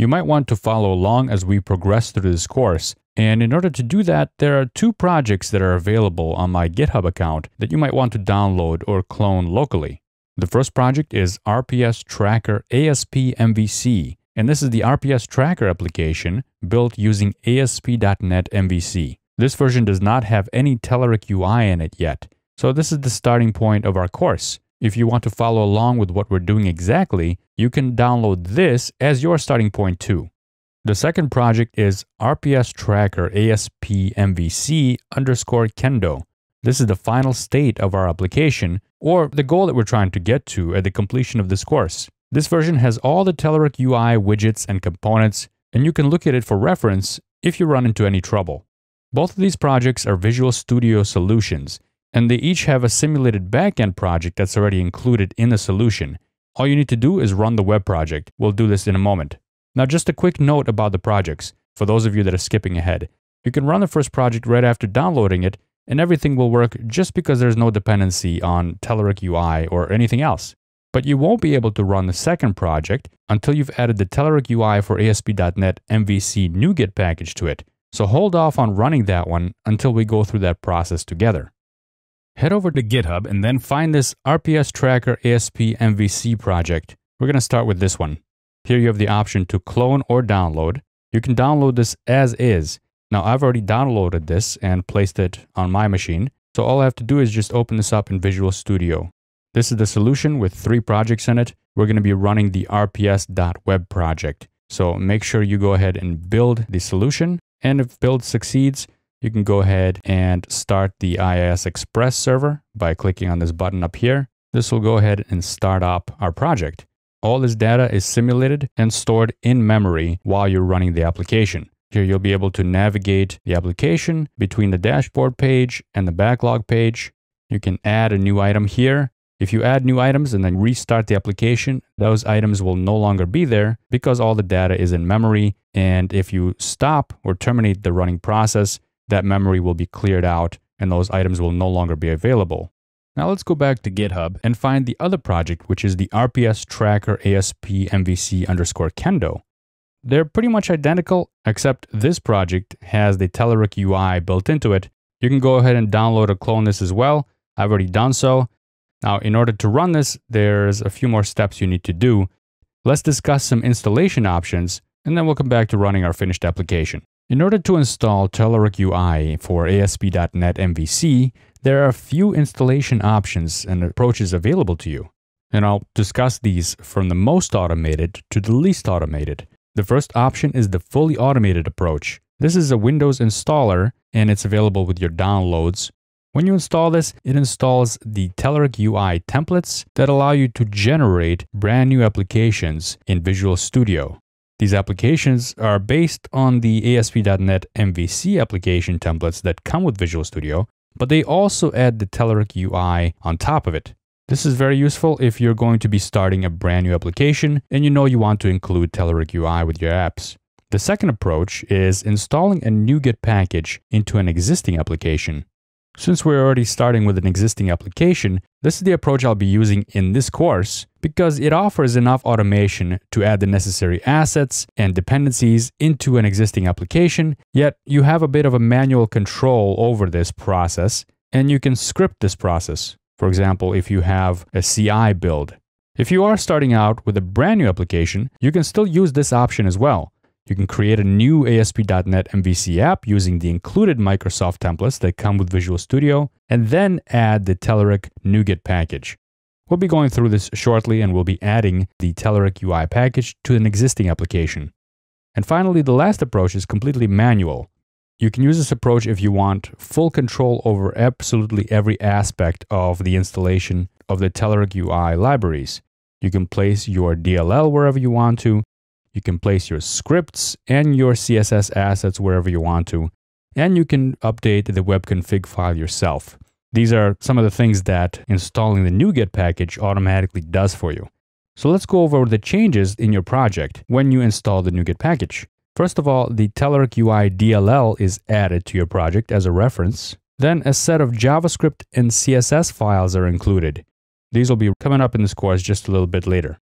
You might want to follow along as we progress through this course, and in order to do that, there are two projects that are available on my GitHub account that you might want to download or clone locally. The first project is RPS Tracker ASP MVC, and this is the RPS Tracker application built using ASP.NET MVC. This version does not have any Telerik UI in it yet, so this is the starting point of our course. If you want to follow along with what we're doing exactly, you can download this as your starting point too. The second project is RPS Tracker ASP MVC underscore Kendo. This is the final state of our application, or the goal that we're trying to get to at the completion of this course. This version has all the Telerik UI widgets and components, and you can look at it for reference if you run into any trouble. Both of these projects are Visual Studio solutions, and they each have a simulated backend project that's already included in the solution. All you need to do is run the web project. We'll do this in a moment. Now, just a quick note about the projects, for those of you that are skipping ahead. You can run the first project right after downloading it, and everything will work just because there's no dependency on Telerik UI or anything else. But you won't be able to run the second project until you've added the Telerik UI for ASP.NET MVC NuGet package to it. So hold off on running that one until we go through that process together. Head over to GitHub and then find this RPS Tracker ASP MVC project. We're going to start with this one. Here you have the option to clone or download. You can download this as is. Now I've already downloaded this and placed it on my machine. So all I have to do is just open this up in Visual Studio. This is the solution with three projects in it. We're going to be running the rps.web project. So make sure you go ahead and build the solution. And if build succeeds, you can go ahead and start the IIS Express server by clicking on this button up here. This will go ahead and start up our project. All this data is simulated and stored in memory while you're running the application. Here you'll be able to navigate the application between the dashboard page and the backlog page. You can add a new item here. If you add new items and then restart the application, those items will no longer be there because all the data is in memory. And if you stop or terminate the running process, that memory will be cleared out and those items will no longer be available. Now let's go back to GitHub and find the other project, which is the RPS Tracker ASP MVC underscore Kendo. They're pretty much identical, except this project has the Telerik UI built into it. You can go ahead and download or clone this as well. I've already done so. Now, in order to run this, there's a few more steps you need to do. Let's discuss some installation options, and then we'll come back to running our finished application. In order to install Telerik UI for ASP.NET MVC, there are a few installation options and approaches available to you. And I'll discuss these from the most automated to the least automated. The first option is the fully automated approach. This is a Windows installer and it's available with your downloads. When you install this, it installs the Telerik UI templates that allow you to generate brand new applications in Visual Studio. These applications are based on the ASP.NET MVC application templates that come with Visual Studio, but they also add the Telerik UI on top of it. This is very useful if you're going to be starting a brand new application and you know you want to include Telerik UI with your apps. The second approach is installing a NuGet package into an existing application. Since we're already starting with an existing application, this is the approach I'll be using in this course because it offers enough automation to add the necessary assets and dependencies into an existing application, yet you have a bit of a manual control over this process and you can script this process. For example, if you have a CI build. If you are starting out with a brand new application, you can still use this option as well. You can create a new ASP.NET MVC app using the included Microsoft templates that come with Visual Studio, and then add the Telerik NuGet package. We'll be going through this shortly and we'll be adding the Telerik UI package to an existing application. And finally, the last approach is completely manual. You can use this approach if you want full control over absolutely every aspect of the installation of the Telerik UI libraries. You can place your DLL wherever you want to, you can place your scripts and your CSS assets wherever you want to, and you can update the web config file yourself. These are some of the things that installing the NuGet package automatically does for you. So let's go over the changes in your project when you install the NuGet package. First of all, the Telerik UI DLL is added to your project as a reference. Then a set of JavaScript and CSS files are included. These will be coming up in this course just a little bit later.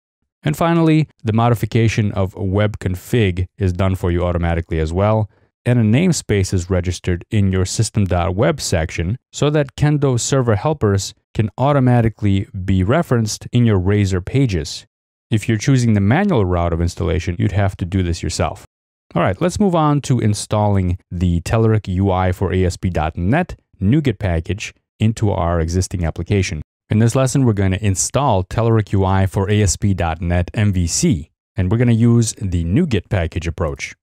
And finally, the modification of web config is done for you automatically as well. And a namespace is registered in your system.web section so that Kendo server helpers can automatically be referenced in your Razor pages. If you're choosing the manual route of installation, you'd have to do this yourself. All right, let's move on to installing the Telerik UI for ASP.NET NuGet package into our existing application. In this lesson, we're going to install Telerik UI for ASP.NET MVC, and we're going to use the NuGet package approach.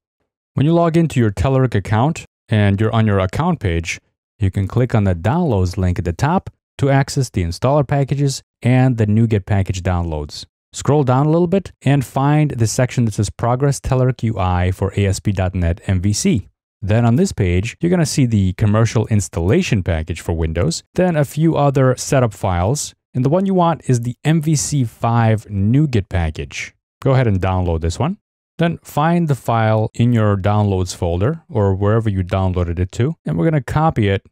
When you log into your Telerik account and you're on your account page, you can click on the Downloads link at the top to access the installer packages and the NuGet package downloads. Scroll down a little bit and find the section that says Progress Telerik UI for ASP.NET MVC. Then on this page, you're going to see the commercial installation package for Windows, then a few other setup files, and the one you want is the MVC5 NuGet package. Go ahead and download this one. Then find the file in your downloads folder or wherever you downloaded it to, and we're going to copy it.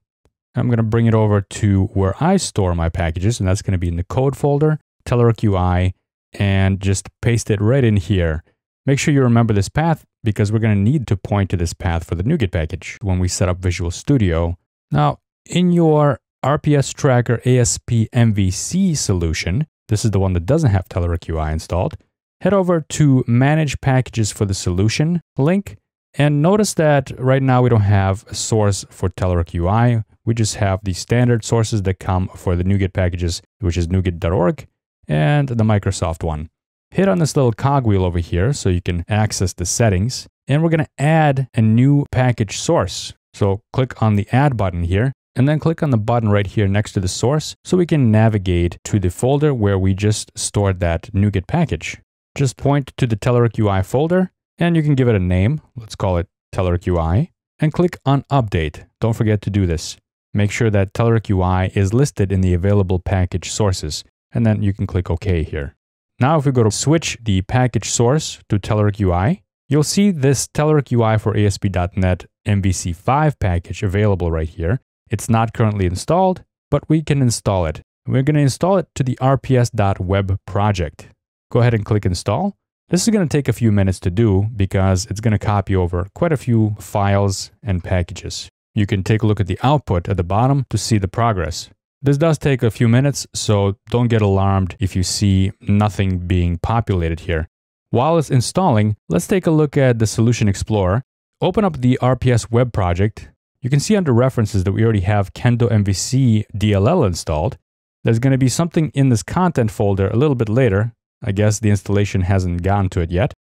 I'm going to bring it over to where I store my packages, and that's going to be in the code folder, Telerik UI, and just paste it right in here. Make sure you remember this path because we're going to need to point to this path for the NuGet package when we set up Visual Studio. Now, in your RPS Tracker ASP MVC solution, this is the one that doesn't have Telerik UI installed, head over to Manage Packages for the Solution link, and notice that right now we don't have a source for Telerik UI. We just have the standard sources that come for the NuGet packages, which is NuGet.org and the Microsoft one. Hit on this little cogwheel over here so you can access the settings. And we're going to add a new package source. So click on the add button here and then click on the button right here next to the source so we can navigate to the folder where we just stored that NuGet package. Just point to the Telerik UI folder and you can give it a name. Let's call it Telerik UI and click on update. Don't forget to do this. Make sure that Telerik UI is listed in the available package sources and then you can click OK here. Now if we go to switch the package source to Telerik UI, you'll see this Telerik UI for ASP.NET MVC5 package available right here. It's not currently installed, but we can install it. We're going to install it to the rps.web project. Go ahead and click install. This is going to take a few minutes to do because it's going to copy over quite a few files and packages. You can take a look at the output at the bottom to see the progress. This does take a few minutes, so don't get alarmed if you see nothing being populated here. While it's installing, let's take a look at the Solution Explorer. Open up the RPS web project. You can see under references that we already have Kendo MVC DLL installed. There's going to be something in this content folder a little bit later. I guess the installation hasn't gone to it yet.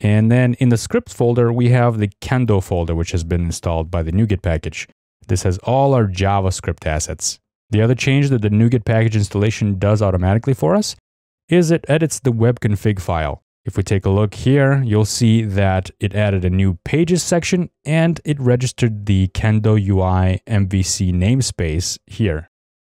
And then in the scripts folder, we have the Kendo folder, which has been installed by the NuGet package. This has all our JavaScript assets. The other change that the NuGet package installation does automatically for us is it edits the web config file. If we take a look here, you'll see that it added a new pages section and it registered the Kendo UI MVC namespace here.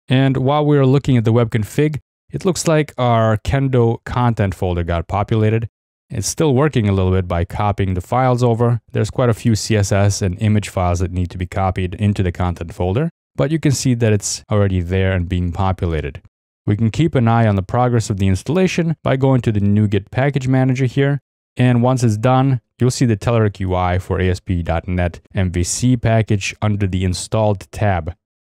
And while we are looking at the web config, it looks like our Kendo content folder got populated. It's still working a little bit by copying the files over. There's quite a few CSS and image files that need to be copied into the content folder but you can see that it's already there and being populated. We can keep an eye on the progress of the installation by going to the NuGet package manager here. And once it's done, you'll see the Telerik UI for ASP.NET MVC package under the installed tab.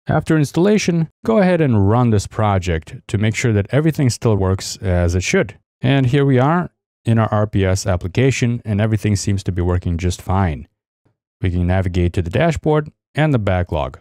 After installation, go ahead and run this project to make sure that everything still works as it should. And here we are in our RPS application and everything seems to be working just fine. We can navigate to the dashboard and the backlog.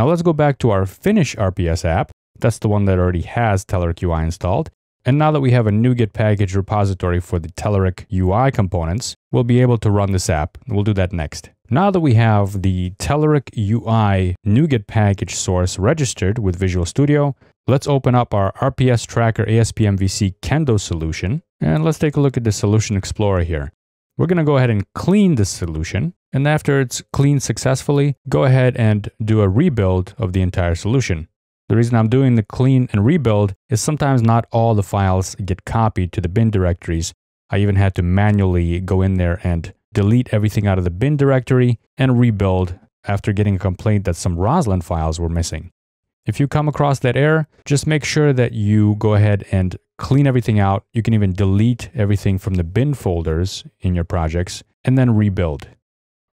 Now let's go back to our Finish RPS app. That's the one that already has Telerik UI installed. And now that we have a NuGet package repository for the Telerik UI components, we'll be able to run this app. We'll do that next. Now that we have the Telerik UI NuGet package source registered with Visual Studio, let's open up our RPS Tracker ASP-MVC Kendo solution. And let's take a look at the Solution Explorer here. We're going to go ahead and clean this solution. And after it's cleaned successfully, go ahead and do a rebuild of the entire solution. The reason I'm doing the clean and rebuild is sometimes not all the files get copied to the bin directories. I even had to manually go in there and delete everything out of the bin directory and rebuild after getting a complaint that some Roslyn files were missing. If you come across that error, just make sure that you go ahead and clean everything out. You can even delete everything from the bin folders in your projects and then rebuild.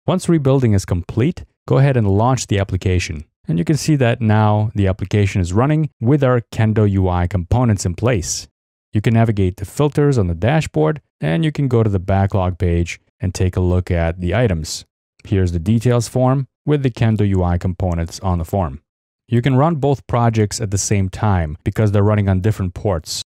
Once rebuilding is complete, go ahead and launch the application. And you can see that now the application is running with our Kendo UI components in place. You can navigate the filters on the dashboard and you can go to the backlog page and take a look at the items. Here's the details form with the Kendo UI components on the form. You can run both projects at the same time because they're running on different ports.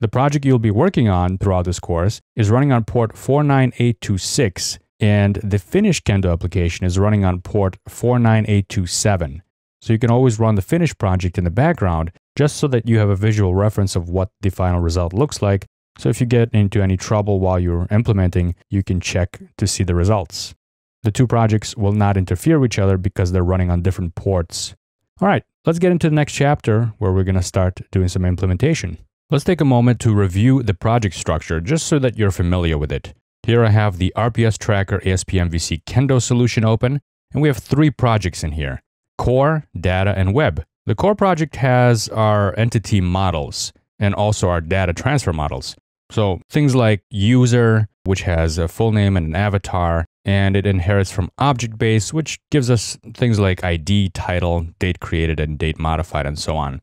The project you'll be working on throughout this course is running on port 49826 and the finished Kendo application is running on port 49827. So you can always run the finished project in the background just so that you have a visual reference of what the final result looks like. So if you get into any trouble while you're implementing, you can check to see the results. The two projects will not interfere with each other because they're running on different ports. All right, let's get into the next chapter where we're going to start doing some implementation. Let's take a moment to review the project structure just so that you're familiar with it. Here I have the RPS Tracker ASP MVC Kendo solution open, and we have three projects in here, Core, Data, and Web. The Core project has our entity models and also our data transfer models. So things like user, which has a full name and an avatar, and it inherits from object base, which gives us things like ID, title, date created, and date modified, and so on.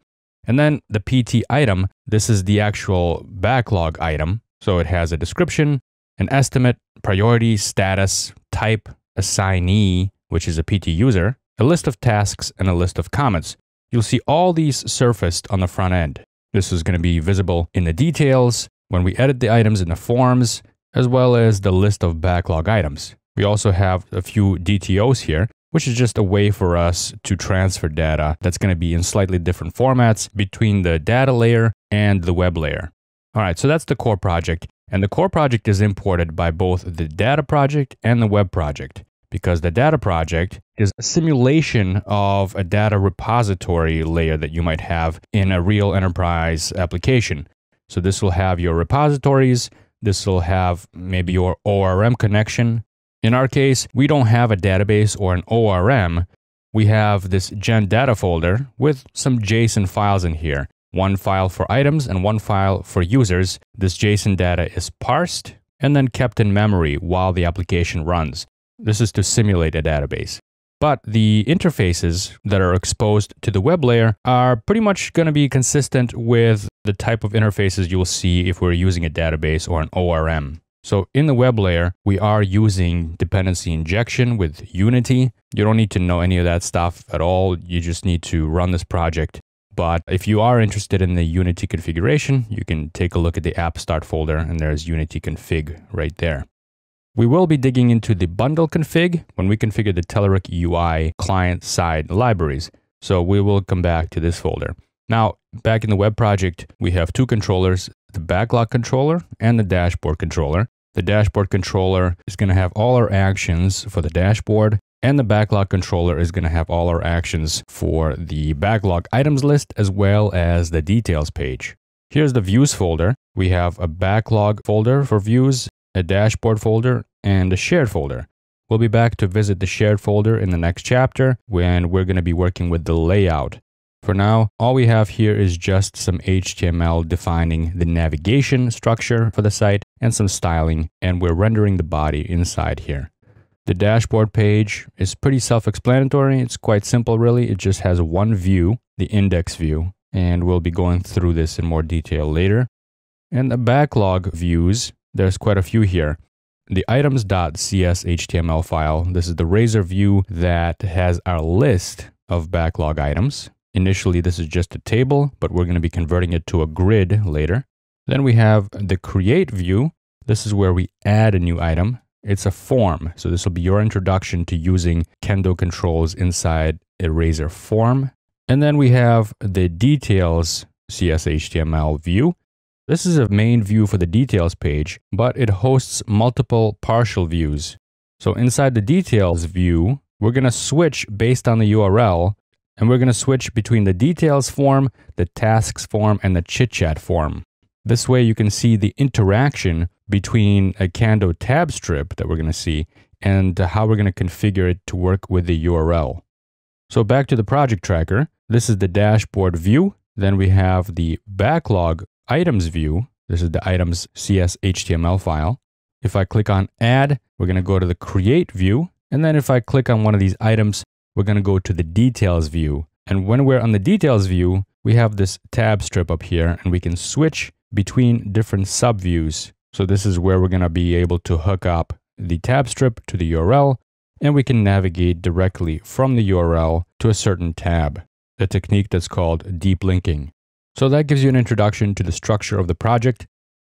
And then the PT item, this is the actual backlog item. So it has a description, an estimate, priority, status, type, assignee, which is a PT user, a list of tasks, and a list of comments. You'll see all these surfaced on the front end. This is going to be visible in the details when we edit the items in the forms, as well as the list of backlog items. We also have a few DTOs here, which is just a way for us to transfer data that's going to be in slightly different formats between the data layer and the web layer. All right, so that's the core project. And the core project is imported by both the data project and the web project because the data project is a simulation of a data repository layer that you might have in a real enterprise application. So this will have your repositories, this will have maybe your ORM connection, in our case, we don't have a database or an ORM. We have this gen data folder with some JSON files in here. One file for items and one file for users. This JSON data is parsed and then kept in memory while the application runs. This is to simulate a database. But the interfaces that are exposed to the web layer are pretty much going to be consistent with the type of interfaces you'll see if we're using a database or an ORM. So in the web layer, we are using dependency injection with Unity. You don't need to know any of that stuff at all. You just need to run this project. But if you are interested in the Unity configuration, you can take a look at the app start folder and there's Unity config right there. We will be digging into the bundle config when we configure the Telerik UI client-side libraries. So we will come back to this folder. Now, back in the web project, we have two controllers, the backlog controller and the dashboard controller. The dashboard controller is going to have all our actions for the dashboard and the backlog controller is going to have all our actions for the backlog items list as well as the details page. Here's the views folder. We have a backlog folder for views, a dashboard folder, and a shared folder. We'll be back to visit the shared folder in the next chapter when we're going to be working with the layout. For now, all we have here is just some HTML defining the navigation structure for the site and some styling, and we're rendering the body inside here. The dashboard page is pretty self-explanatory. It's quite simple, really. It just has one view, the index view, and we'll be going through this in more detail later. And the backlog views, there's quite a few here. The items.cs HTML file, this is the Razor view that has our list of backlog items. Initially, this is just a table, but we're going to be converting it to a grid later. Then we have the create view. This is where we add a new item. It's a form. So this will be your introduction to using Kendo controls inside a Razor form. And then we have the details CSHTML view. This is a main view for the details page, but it hosts multiple partial views. So inside the details view, we're going to switch based on the URL and we're going to switch between the details form, the tasks form, and the chit chat form. This way you can see the interaction between a Kendo tab strip that we're going to see and how we're going to configure it to work with the URL. So back to the project tracker, this is the dashboard view. Then we have the backlog items view. This is the items CS HTML file. If I click on add, we're going to go to the create view. And then if I click on one of these items, we're going to go to the details view. And when we're on the details view, we have this tab strip up here and we can switch between different subviews. So this is where we're going to be able to hook up the tab strip to the URL and we can navigate directly from the URL to a certain tab, a technique that's called deep linking. So that gives you an introduction to the structure of the project